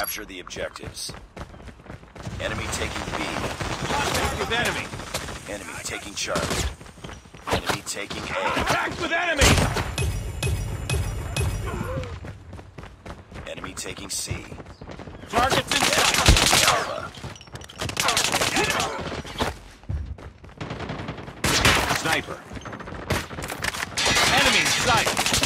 Capture the objectives. Enemy taking B. Contact with enemy. Enemy taking Charlie. Enemy taking A. Contact with enemy. Enemy taking C. Targets in sight. Alpha. Sniper. Enemy sight.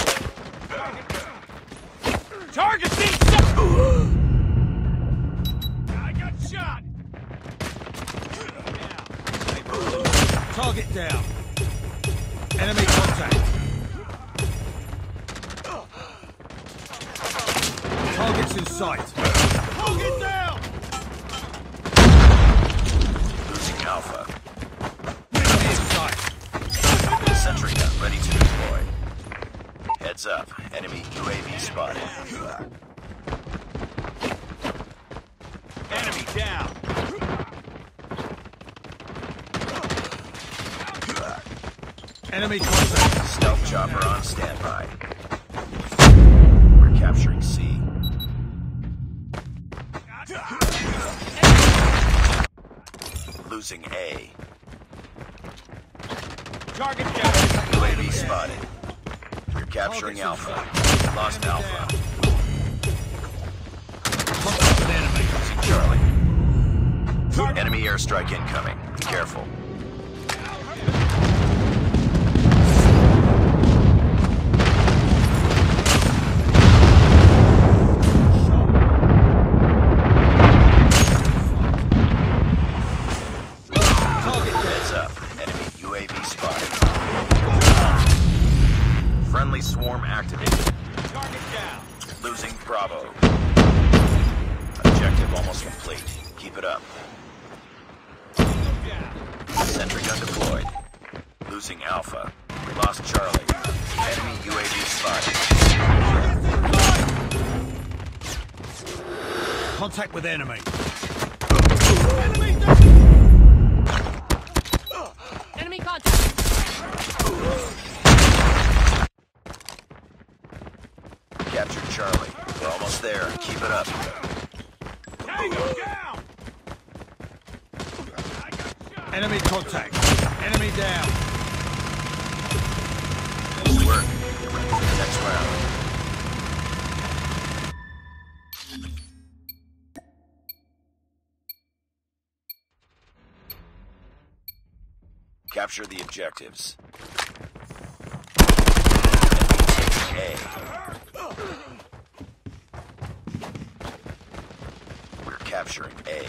Down. Enemy contact. Targets in sight. Target down. Losing Alpha. Enemy in sight. Sentry gun ready to deploy. Heads up. Enemy UAV spotted. Enemy down. Enemy contact. Stealth chopper on standby. We're capturing C. Losing A. Target down. UAV spotted. We're capturing oh, Alpha. Lost Alpha. Enemy. Charlie. Enemy airstrike incoming. Be careful. Swarm. Target down. Losing Bravo. Objective almost complete. Keep it up. Sentry gun deployed. Losing Alpha. We lost Charlie. Enemy UAV spotted. Contact with enemy. Enemy Captured Charlie. We're almost there. Keep it up. Tango down. I got shot. Enemy contact. Enemy down. Nice work. Get ready for the next round. Capture the objectives. Enemy taking A. We're capturing A.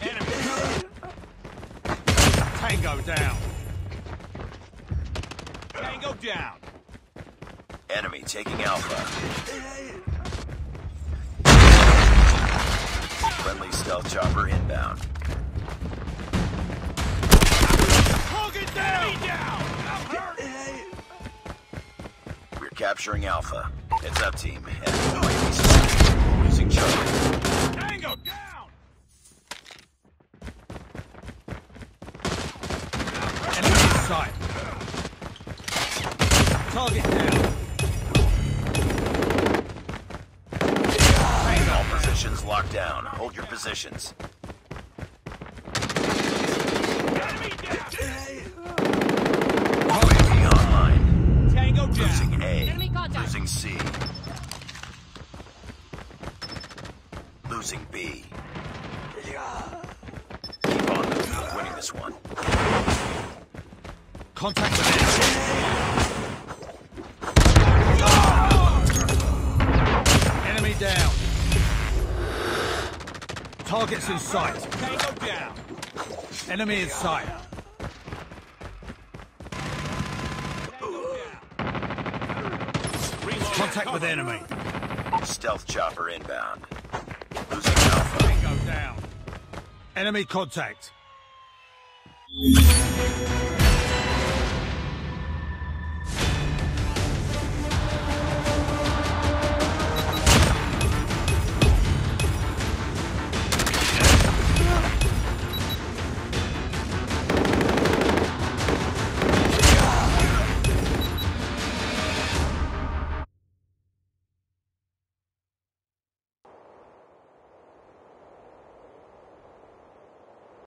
Enemy. Tango down. Tango down. Enemy taking Alpha. Friendly stealth chopper inbound. Target down. Enemy down. We're capturing Alpha. Heads up, team. Enemy. Losing Charlie. Tango down. Enemy in sight. Target down. All positions locked down. Hold your positions. Enemy down. UAV online. Tango down. Losing A. Enemy contact. Losing C. Losing B. Keep on them. Winning this one. Contact with enemy. Enemy down. Targets in sight. Tango down. Enemy in sight. Contact with enemy. Stealth chopper inbound. Enemy contact.